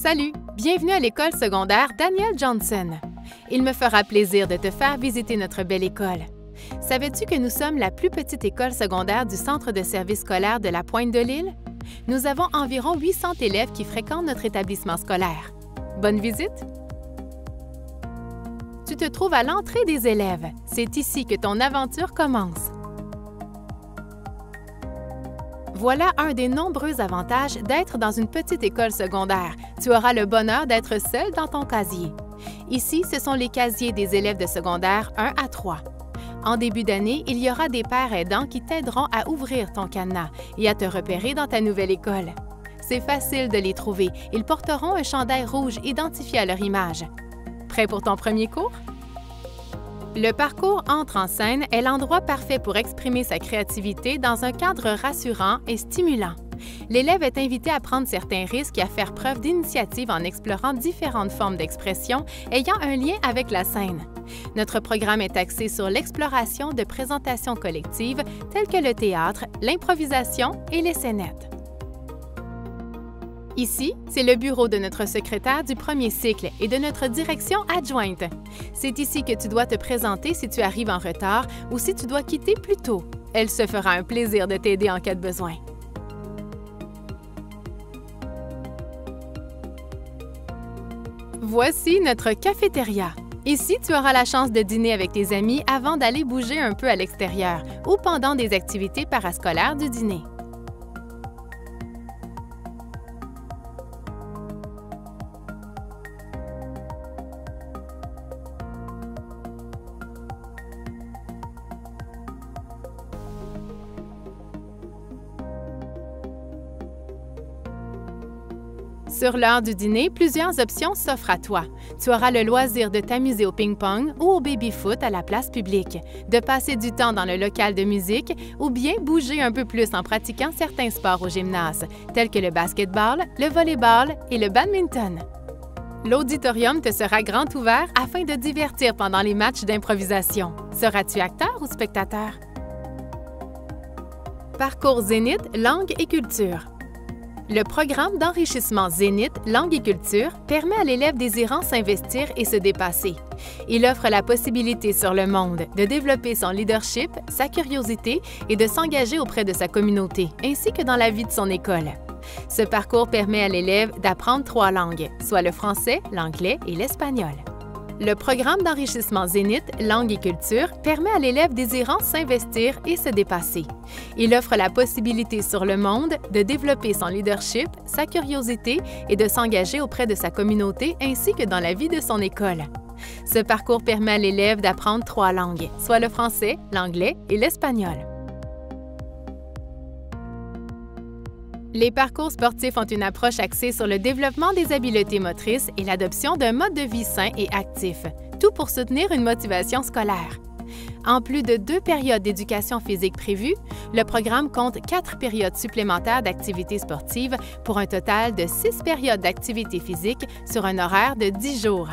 Salut, bienvenue à l'école secondaire Daniel Johnson. Il me fera plaisir de te faire visiter notre belle école. Savais-tu que nous sommes la plus petite école secondaire du centre de service scolaire de la Pointe de l'Île? Nous avons environ 800 élèves qui fréquentent notre établissement scolaire. Bonne visite! Tu te trouves à l'entrée des élèves. C'est ici que ton aventure commence. Voilà un des nombreux avantages d'être dans une petite école secondaire. Tu auras le bonheur d'être seul dans ton casier. Ici, ce sont les casiers des élèves de secondaire 1 à 3. En début d'année, il y aura des pères aidants qui t'aideront à ouvrir ton cadenas et à te repérer dans ta nouvelle école. C'est facile de les trouver. Ils porteront un chandail rouge identifié à leur image. Prêt pour ton premier cours? Le parcours Entre en scène est l'endroit parfait pour exprimer sa créativité dans un cadre rassurant et stimulant. L'élève est invité à prendre certains risques et à faire preuve d'initiative en explorant différentes formes d'expression ayant un lien avec la scène. Notre programme est axé sur l'exploration de présentations collectives telles que le théâtre, l'improvisation et les scénettes. Ici, c'est le bureau de notre secrétaire du premier cycle et de notre direction adjointe. C'est ici que tu dois te présenter si tu arrives en retard ou si tu dois quitter plus tôt. Elle se fera un plaisir de t'aider en cas de besoin. Voici notre cafétéria. Ici, tu auras la chance de dîner avec tes amis avant d'aller bouger un peu à l'extérieur ou pendant des activités parascolaires du dîner. Sur l'heure du dîner, plusieurs options s'offrent à toi. Tu auras le loisir de t'amuser au ping-pong ou au baby-foot à la place publique, de passer du temps dans le local de musique ou bien bouger un peu plus en pratiquant certains sports au gymnase, tels que le basketball, le volleyball et le badminton. L'auditorium te sera grand ouvert afin de divertir pendant les matchs d'improvisation. Seras-tu acteur ou spectateur? Parcours Zénith, langue et culture. Le programme d'enrichissement Zénith Langue et Culture permet à l'élève désirant s'investir et se dépasser. Il offre la possibilité sur le monde de développer son leadership, sa curiosité et de s'engager auprès de sa communauté, ainsi que dans la vie de son école. Ce parcours permet à l'élève d'apprendre trois langues, soit le français, l'anglais et l'espagnol. Le programme d'enrichissement Zénith Langue et Culture permet à l'élève désirant s'investir et se dépasser. Il offre la possibilité sur le monde de développer son leadership, sa curiosité et de s'engager auprès de sa communauté ainsi que dans la vie de son école. Ce parcours permet à l'élève d'apprendre trois langues, soit le français, l'anglais et l'espagnol. Les parcours sportifs ont une approche axée sur le développement des habiletés motrices et l'adoption d'un mode de vie sain et actif, tout pour soutenir une motivation scolaire. En plus de deux périodes d'éducation physique prévues, le programme compte quatre périodes supplémentaires d'activité sportive pour un total de six périodes d'activité physique sur un horaire de 10 jours.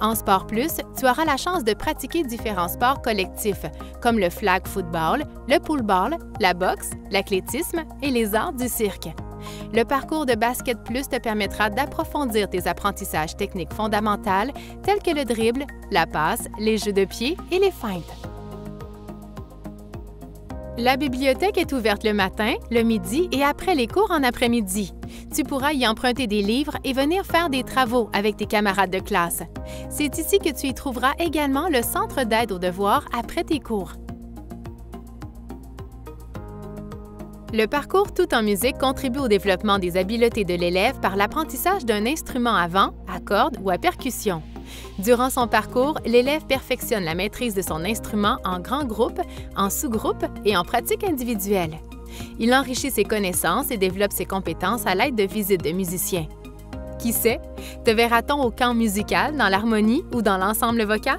En Sport Plus, tu auras la chance de pratiquer différents sports collectifs, comme le flag football, le poolball, la boxe, l'athlétisme et les arts du cirque. Le parcours de Basket Plus te permettra d'approfondir tes apprentissages techniques fondamentaux tels que le dribble, la passe, les jeux de pied et les feintes. La bibliothèque est ouverte le matin, le midi et après les cours en après-midi. Tu pourras y emprunter des livres et venir faire des travaux avec tes camarades de classe. C'est ici que tu y trouveras également le centre d'aide aux devoirs après tes cours. Le parcours Tout en musique contribue au développement des habiletés de l'élève par l'apprentissage d'un instrument à vent, à cordes ou à percussion. Durant son parcours, l'élève perfectionne la maîtrise de son instrument en grands groupes, en sous-groupes et en pratique individuelle. Il enrichit ses connaissances et développe ses compétences à l'aide de visites de musiciens. Qui sait, te verra-t-on au camp musical, dans l'harmonie ou dans l'ensemble vocal?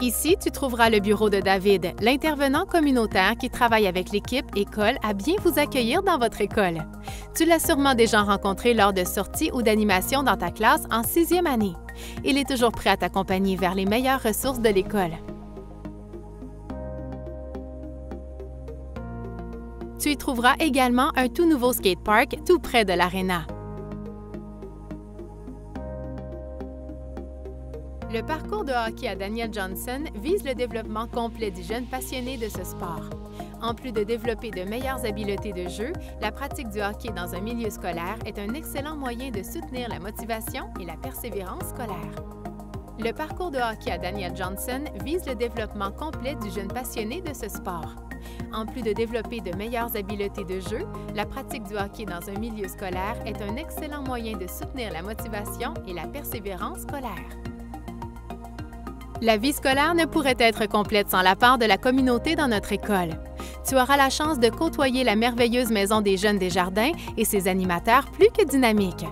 Ici, tu trouveras le bureau de David, l'intervenant communautaire qui travaille avec l'équipe école à bien vous accueillir dans votre école. Tu l'as sûrement déjà rencontré lors de sorties ou d'animations dans ta classe en sixième année. Il est toujours prêt à t'accompagner vers les meilleures ressources de l'école. Tu y trouveras également un tout nouveau skatepark tout près de l'aréna. Le parcours de hockey à Daniel Johnson vise le développement complet du jeune passionné de ce sport. En plus de développer de meilleures habiletés de jeu, la pratique du hockey dans un milieu scolaire est un excellent moyen de soutenir la motivation et la persévérance scolaire. Le parcours de hockey à Daniel Johnson vise le développement complet du jeune passionné de ce sport. En plus de développer de meilleures habiletés de jeu, la pratique du hockey dans un milieu scolaire est un excellent moyen de soutenir la motivation et la persévérance scolaire. La vie scolaire ne pourrait être complète sans la part de la communauté dans notre école. Tu auras la chance de côtoyer la merveilleuse Maison des Jeunes des Jardins et ses animateurs plus que dynamiques.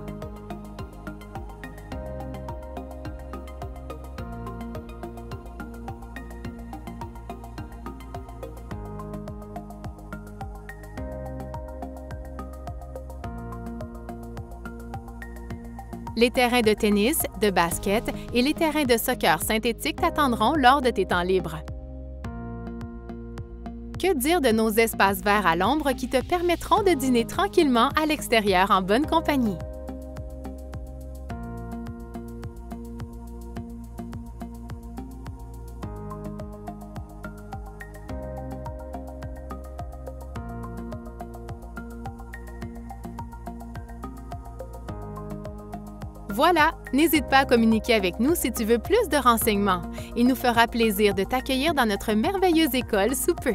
Les terrains de tennis, de basket et les terrains de soccer synthétiques t'attendront lors de tes temps libres. Que dire de nos espaces verts à l'ombre qui te permettront de dîner tranquillement à l'extérieur en bonne compagnie? Voilà, n'hésite pas à communiquer avec nous si tu veux plus de renseignements. Il nous fera plaisir de t'accueillir dans notre merveilleuse école sous peu.